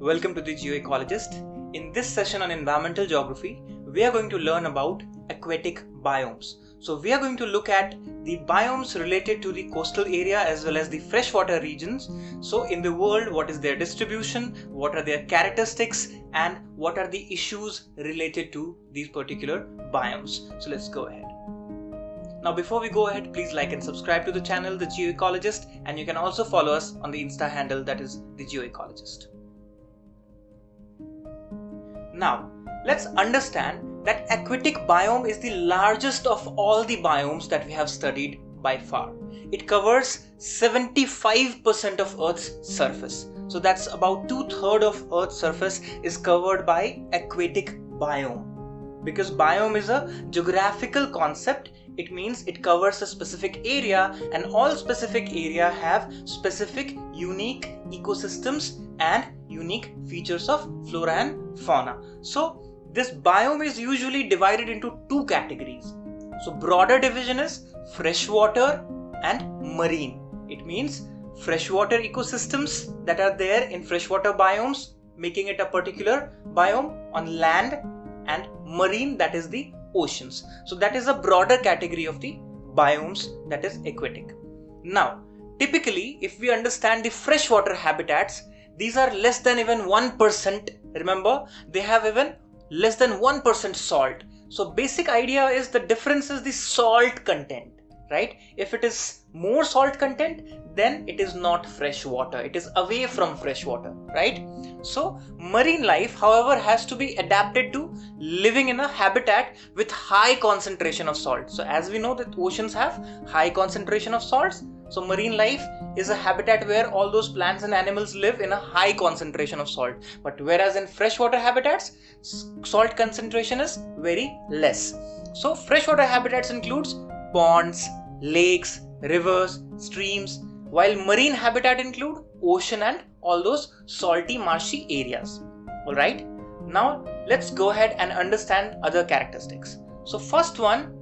Welcome to the Geoecologist. In this session on environmental geography, we are going to learn about aquatic biomes. So we are going to look at the biomes related to the coastal area as well as the freshwater regions. So in the world, what is their distribution, what are their characteristics and what are the issues related to these particular biomes. So let's go ahead. Now before we go ahead, please like and subscribe to the channel The Geoecologist and you can also follow us on the Insta handle that is The Geoecologist. Now, let's understand that aquatic biome is the largest of all the biomes that we have studied by far. It covers 75% of Earth's surface. So that's about two-thirds of Earth's surface is covered by aquatic biome. Because biome is a geographical concept it means it covers a specific area and all specific area have specific unique ecosystems and unique features of flora and fauna. So this biome is usually divided into two categories. So broader division is freshwater and marine. It means freshwater ecosystems that are there in freshwater biomes making it a particular biome on land and marine that is the oceans. So that is a broader category of the biomes that is aquatic. Now, typically, if we understand the freshwater habitats, these are less than even 1%. Remember, they have even less than 1% salt. So basic idea is the difference is the salt content, right? If it is more salt content, then it is not fresh water. It is away from fresh water, right? So marine life, however, has to be adapted to living in a habitat with high concentration of salt. So as we know that oceans have high concentration of salts, so marine life is a habitat where all those plants and animals live in a high concentration of salt. But whereas in freshwater habitats, salt concentration is very less. So freshwater habitats includes ponds, lakes, rivers, streams, while marine habitat include ocean and all those salty marshy areas. Alright, now let's go ahead and understand other characteristics. So first one,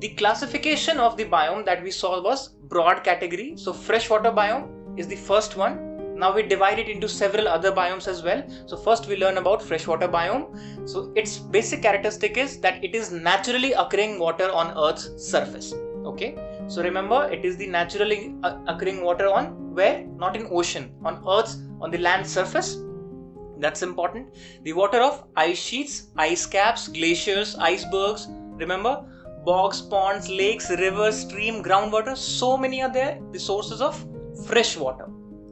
the classification of the biome that we saw was broad category. So freshwater biome is the first one. Now we divide it into several other biomes as well. So first we learn about freshwater biome. So its basic characteristic is that it is naturally occurring water on Earth's surface. Okay, so remember, it is the naturally uh, occurring water on where? Not in ocean, on Earth's, on the land surface. That's important. The water of ice sheets, ice caps, glaciers, icebergs. Remember, bogs, ponds, lakes, rivers, stream, groundwater. So many are there. The sources of fresh water,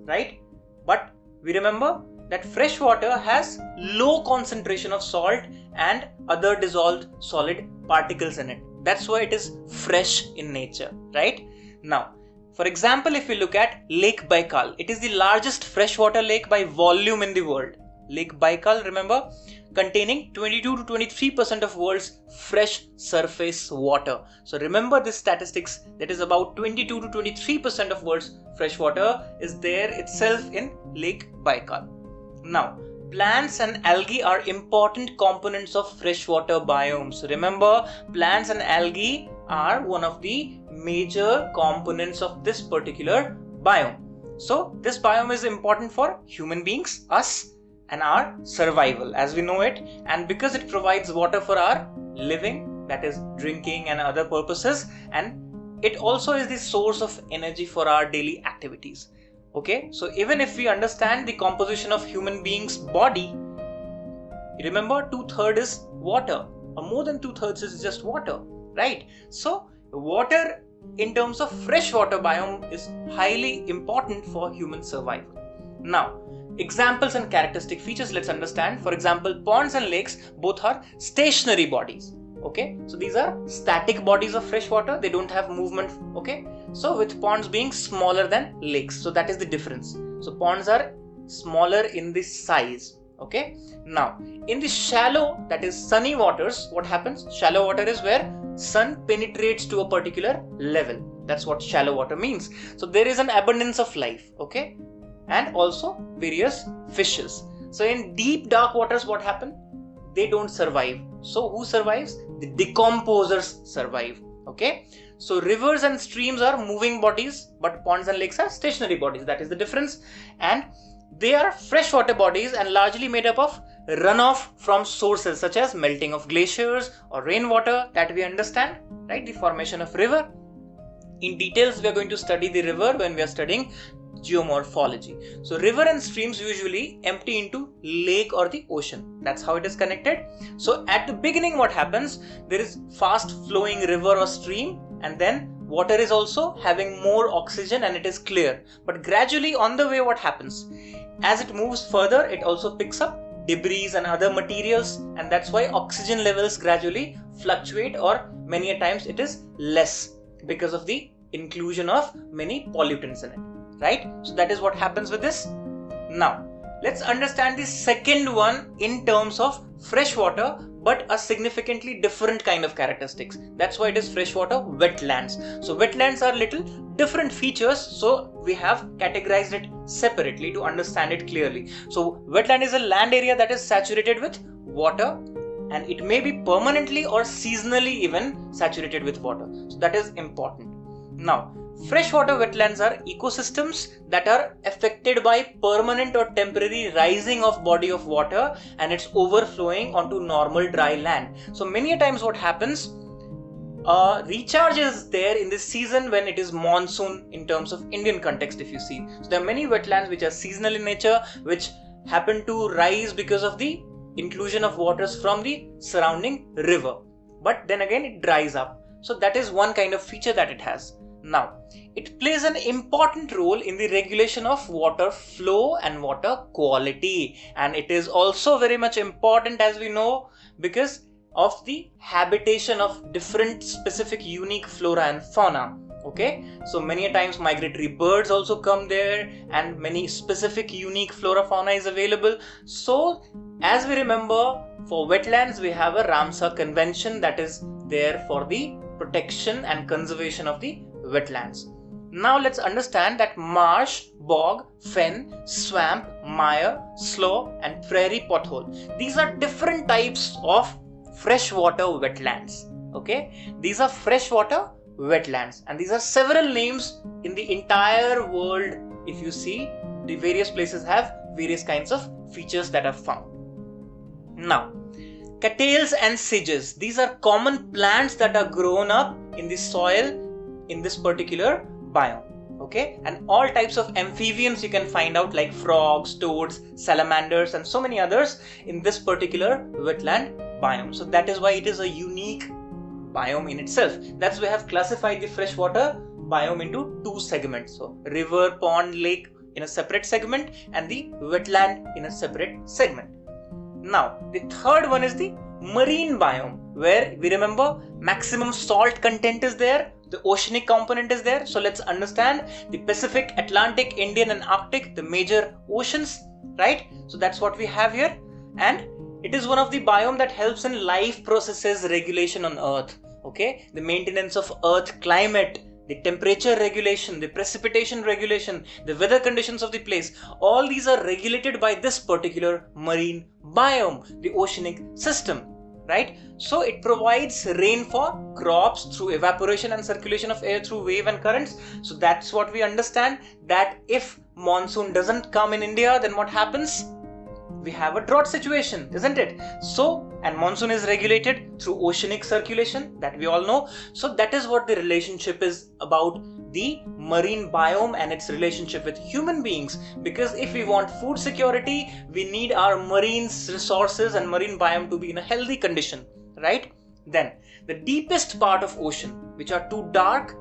right? But we remember that fresh water has low concentration of salt and other dissolved solid particles in it that's why it is fresh in nature, right? Now, for example, if we look at Lake Baikal, it is the largest freshwater lake by volume in the world. Lake Baikal, remember, containing 22 to 23% of world's fresh surface water. So remember this statistics that is about 22 to 23% of world's fresh water is there itself in Lake Baikal. Now, Plants and algae are important components of freshwater biomes. Remember, plants and algae are one of the major components of this particular biome. So, this biome is important for human beings, us, and our survival as we know it. And because it provides water for our living, that is, drinking and other purposes, and it also is the source of energy for our daily activities. Okay? So even if we understand the composition of human beings body remember two-thirds is water. Or more than two-thirds is just water right? So water in terms of freshwater biome is highly important for human survival. Now examples and characteristic features let's understand. For example ponds and lakes both are stationary bodies okay? So these are static bodies of fresh water. They don't have movement okay? So with ponds being smaller than lakes. So that is the difference. So ponds are smaller in the size okay? Now in the shallow that is sunny waters what happens? Shallow water is where sun penetrates to a particular level. That's what shallow water means. So there is an abundance of life okay and also various fishes. So in deep dark waters what happen? They don't survive. So who survives? The decomposers survive. Okay? So rivers and streams are moving bodies but ponds and lakes are stationary bodies. That is the difference. And they are freshwater bodies and largely made up of runoff from sources such as melting of glaciers or rainwater. That we understand, right? The formation of river. In details, we are going to study the river when we are studying geomorphology. So river and streams usually empty into lake or the ocean. That's how it is connected. So at the beginning what happens, there is fast flowing river or stream and then water is also having more oxygen and it is clear. But gradually on the way what happens? As it moves further, it also picks up debris and other materials and that's why oxygen levels gradually fluctuate or many a times it is less because of the inclusion of many pollutants in it right? So that is what happens with this. Now let's understand the second one in terms of fresh water but a significantly different kind of characteristics. That's why it is freshwater wetlands. So wetlands are little different features so we have categorized it separately to understand it clearly. So wetland is a land area that is saturated with water and it may be permanently or seasonally even saturated with water. So that is important. Now Freshwater wetlands are ecosystems that are affected by permanent or temporary rising of body of water and it's overflowing onto normal dry land. So many times what happens, uh, recharge is there in the season when it is monsoon in terms of Indian context if you see. So there are many wetlands which are seasonal in nature which happen to rise because of the inclusion of waters from the surrounding river. But then again it dries up. So that is one kind of feature that it has. Now, it plays an important role in the regulation of water flow and water quality. And it is also very much important as we know because of the habitation of different specific unique flora and fauna. Okay? So many times migratory birds also come there and many specific unique flora fauna is available. So as we remember for wetlands we have a ramsar convention that is there for the protection and conservation of the wetlands. Now let's understand that marsh, bog, fen, swamp, mire, slough and prairie pothole. These are different types of freshwater wetlands. Okay, these are freshwater wetlands and these are several names in the entire world. If you see, the various places have various kinds of features that are found. Now, cattails and sedges, these are common plants that are grown up in the soil in this particular biome okay? And all types of amphibians you can find out like frogs toads salamanders and so many others in this particular wetland biome. So that is why it is a unique biome in itself. That's why i have classified the freshwater biome into two segments. So river pond lake in a separate segment and the wetland in a separate segment. Now the third one is the marine biome where we remember maximum salt content is there the oceanic component is there. So let's understand the pacific atlantic indian and arctic the major oceans right? So that's what we have here. And it is one of the biome that helps in life processes regulation on earth okay? The maintenance of earth climate the temperature regulation the precipitation regulation the weather conditions of the place all these are regulated by this particular marine biome the oceanic system right? So it provides rain for crops through evaporation and circulation of air through wave and currents. So that's what we understand that if monsoon doesn't come in India, then what happens? We have a drought situation, isn't it? So, and monsoon is regulated through oceanic circulation that we all know. So that is what the relationship is about the marine biome and its relationship with human beings. Because if we want food security we need our marine resources and marine biome to be in a healthy condition right? Then the deepest part of ocean which are too dark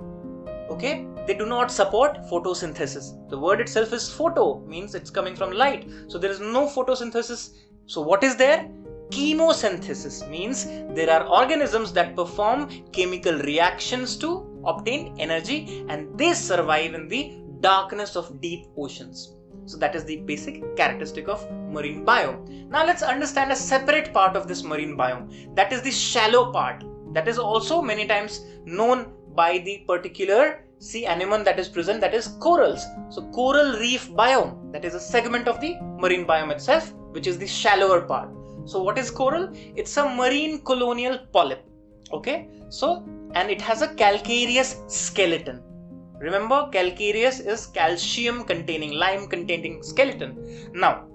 okay they do not support photosynthesis. The word itself is photo means it's coming from light. So there is no photosynthesis. So what is there? Chemosynthesis means there are organisms that perform chemical reactions to obtain energy and they survive in the darkness of deep oceans. So that is the basic characteristic of marine biome. Now let's understand a separate part of this marine biome. That is the shallow part. That is also many times known by the particular sea anemone that is present that is corals. So coral reef biome that is a segment of the marine biome itself which is the shallower part. So what is coral? It's a marine colonial polyp. Okay. So and it has a calcareous skeleton Remember, calcareous is calcium containing, lime containing skeleton. Now,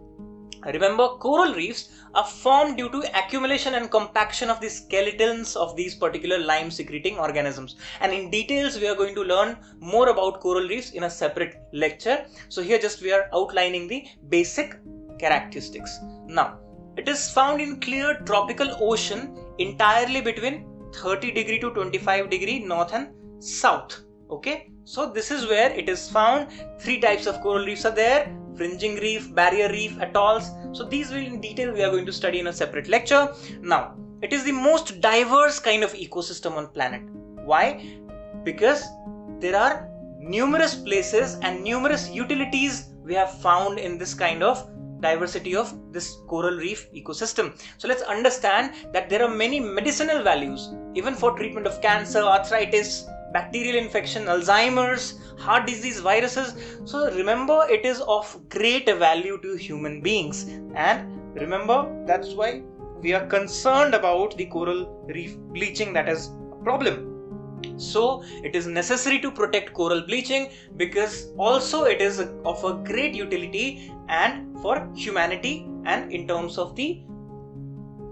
remember, coral reefs are formed due to accumulation and compaction of the skeletons of these particular lime secreting organisms. And in details, we are going to learn more about coral reefs in a separate lecture. So, here just we are outlining the basic characteristics. Now, it is found in clear tropical ocean entirely between 30 degree to 25 degree north and south. Okay, so this is where it is found. Three types of coral reefs are there. Fringing reef, barrier reef, atolls. So these will in detail we are going to study in a separate lecture. Now, it is the most diverse kind of ecosystem on planet. Why? Because there are numerous places and numerous utilities we have found in this kind of diversity of this coral reef ecosystem. So let's understand that there are many medicinal values even for treatment of cancer, arthritis, bacterial infection, Alzheimer's, heart disease, viruses. So remember, it is of great value to human beings. And remember, that's why we are concerned about the coral reef bleaching that is a problem. So it is necessary to protect coral bleaching because also it is of a great utility and for humanity and in terms of the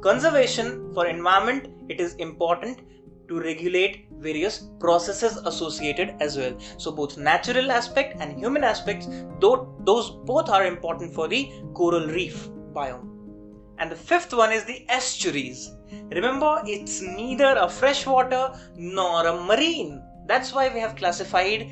conservation for environment it is important to regulate various processes associated as well. So both natural aspect and human aspects though those both are important for the coral reef biome. And the fifth one is the estuaries. Remember it's neither a freshwater nor a marine. That's why we have classified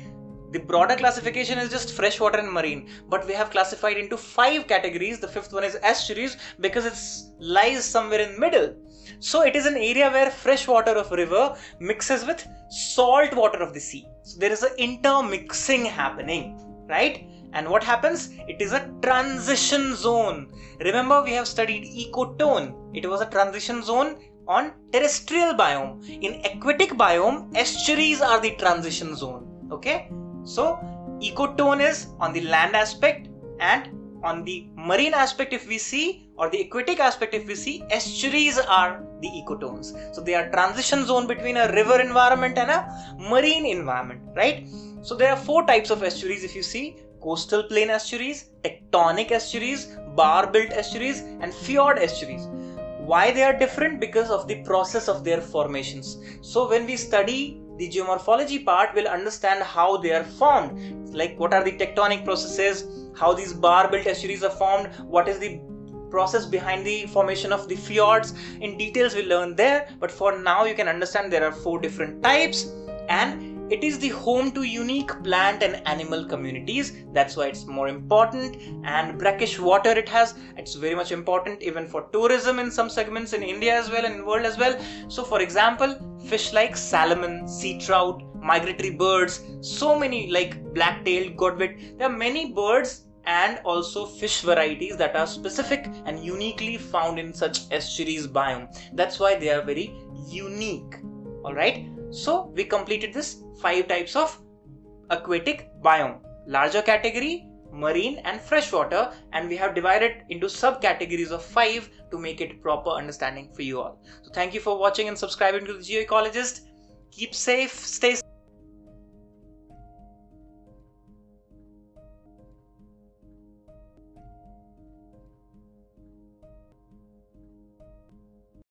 the broader classification is just freshwater and marine but we have classified into five categories the fifth one is estuaries because it lies somewhere in middle so it is an area where fresh water of river mixes with salt water of the sea. So there is an intermixing happening, right? And what happens? It is a transition zone. Remember, we have studied ecotone. It was a transition zone on terrestrial biome. In aquatic biome, estuaries are the transition zone. Okay? So, ecotone is on the land aspect and on the marine aspect if we see or the aquatic aspect if we see estuaries are the ecotones. So they are transition zone between a river environment and a marine environment right? So there are four types of estuaries if you see. Coastal plain estuaries tectonic estuaries bar built estuaries and fjord estuaries. Why they are different? Because of the process of their formations. So when we study the geomorphology part we'll understand how they are formed. Like what are the tectonic processes? How these bar built estuaries are formed, what is the process behind the formation of the fjords. In details, we learn there, but for now, you can understand there are four different types and it is the home to unique plant and animal communities. That's why it's more important and brackish water it has. It's very much important even for tourism in some segments in india as well and in world as well. So for example fish like salmon sea trout migratory birds so many like black-tailed godwit there are many birds and also fish varieties that are specific and uniquely found in such estuaries biome. That's why they are very unique. Alright, so we completed this five types of aquatic biome. Larger category, marine and freshwater and we have divided into subcategories of five to make it proper understanding for you all. So thank you for watching and subscribing to the Geoecologist. Keep safe, stay